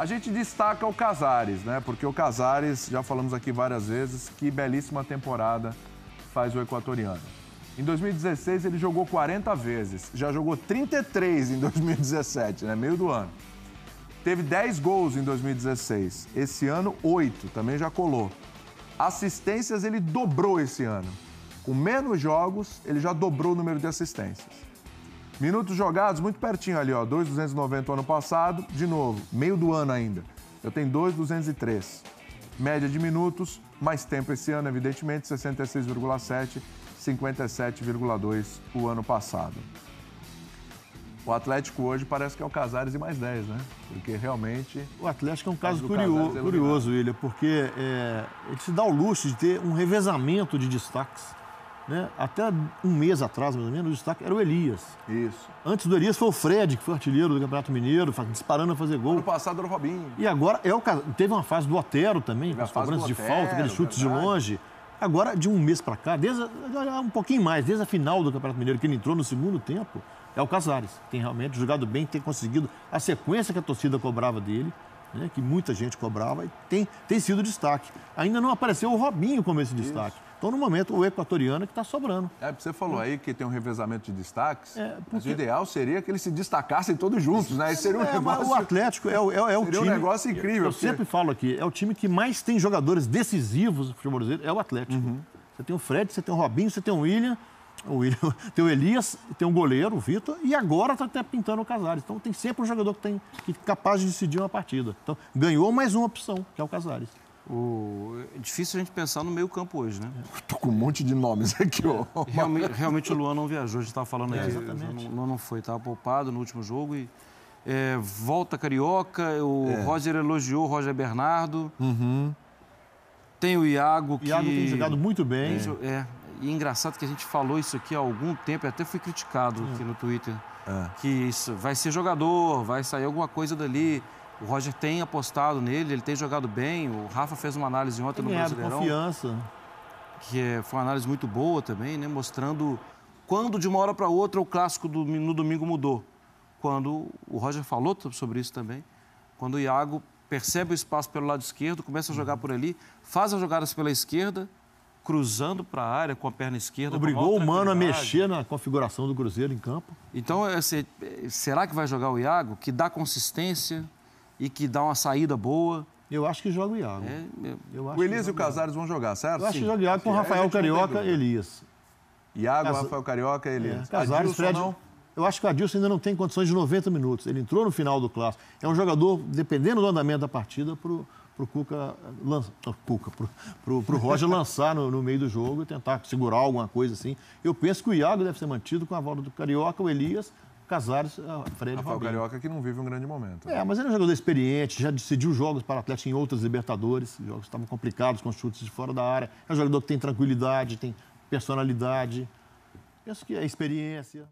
A gente destaca o Casares, né? Porque o Casares, já falamos aqui várias vezes, que belíssima temporada faz o equatoriano. Em 2016 ele jogou 40 vezes, já jogou 33 em 2017, né? Meio do ano. Teve 10 gols em 2016. Esse ano, 8, também já colou. Assistências ele dobrou esse ano. Com menos jogos, ele já dobrou o número de assistências. Minutos jogados, muito pertinho ali, ó. 2,290 ano passado. De novo, meio do ano ainda. Eu tenho 2,203. Média de minutos, mais tempo esse ano, evidentemente, 66,7, 57,2 o ano passado. O Atlético hoje parece que é o Casares e mais 10, né? Porque realmente. O Atlético é um caso curioso, é curioso, William, porque é, ele se dá o luxo de ter um revezamento de destaques. Né? Até um mês atrás, mais ou menos, o destaque era o Elias. Isso. Antes do Elias foi o Fred, que foi artilheiro do Campeonato Mineiro, disparando a fazer gol. Ano passado era o Robinho. E agora é o teve uma fase do Otero também, com as cobranças de falta, aqueles chutes verdade. de longe. Agora, de um mês para cá, desde um pouquinho mais, desde a final do Campeonato Mineiro, que ele entrou no segundo tempo, é o Casares. Tem realmente jogado bem, tem conseguido a sequência que a torcida cobrava dele, né, que muita gente cobrava, e tem, tem sido destaque. Ainda não apareceu o Robinho como esse destaque. Isso. Então, no momento, o equatoriano é que está sobrando. É, você falou aí que tem um revezamento de destaques. É, porque... Mas o ideal seria que eles se destacassem todos juntos, né? Esse seria um é, negócio... O Atlético é, o, é, é o seria time... um negócio incrível. Eu, porque... sempre falo aqui, é o time que mais tem jogadores decisivos no futebol brasileiro, é o Atlético. Uhum. Você tem o Fred, você tem o Robinho, você tem o William, o William, tem o Elias, tem um goleiro, o Vitor, e agora está até pintando o Casares. Então tem sempre um jogador que tem que é capaz de decidir uma partida. Então ganhou mais uma opção, que é o Casares. O... É difícil a gente pensar no meio campo hoje, né? Estou com um monte de nomes aqui, ó. Realmente, realmente o Luan não viajou, a gente estava falando é, aqui. Exatamente. Não, não foi, estava poupado no último jogo e é, volta Carioca, o é. Roger elogiou o Roger Bernardo. Uhum. Tem o Iago que... Iago tem jogado muito bem. É, é. E é engraçado que a gente falou isso aqui há algum tempo, até fui criticado aqui no Twitter. É. Que isso vai ser jogador, vai sair alguma coisa dali. O Roger tem apostado nele, ele tem jogado bem. O Rafa fez uma análise ontem tem no Brasileirão. confiança. Que é, foi uma análise muito boa também, né? Mostrando quando de uma hora para outra o clássico do, no domingo mudou. Quando o Roger falou sobre isso também. Quando o Iago percebe o espaço pelo lado esquerdo, começa a jogar por ali, faz as jogadas pela esquerda, cruzando para a área com a perna esquerda. Obrigou o Mano a mexer na configuração do Cruzeiro em campo. Então, será que vai jogar o Iago, que dá consistência e que dá uma saída boa? Eu acho que joga o Iago. É, eu... o Elias e o Casares vão jogar, certo? Eu acho Sim. que joga o Iago com o Rafael Carioca e Elias. Iago, Cas... Rafael Carioca e Elias. É, Casares, Fred... Não? Eu acho que o Adilson ainda não tem condições de 90 minutos. Ele entrou no final do clássico. É um jogador, dependendo do andamento da partida, para o Cuca lança, Cuca, pro, pro, Roger lançar no, no, meio do jogo e tentar segurar alguma coisa assim. Eu penso que o Iago deve ser mantido com a volta do Carioca, o Elias, Casares, a Fred Rafael Fabinho. Carioca que não vive um grande momento. Né? É, mas ele é um jogador experiente, já decidiu jogos para o Atlético em outras Libertadores, jogos estavam complicados com chutes de fora da área. É um jogador que tem tranquilidade, tem personalidade. Penso que é experiência.